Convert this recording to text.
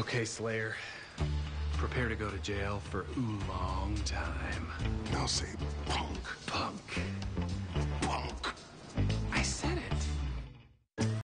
Okay, Slayer. Prepare to go to jail for a oolong time. no see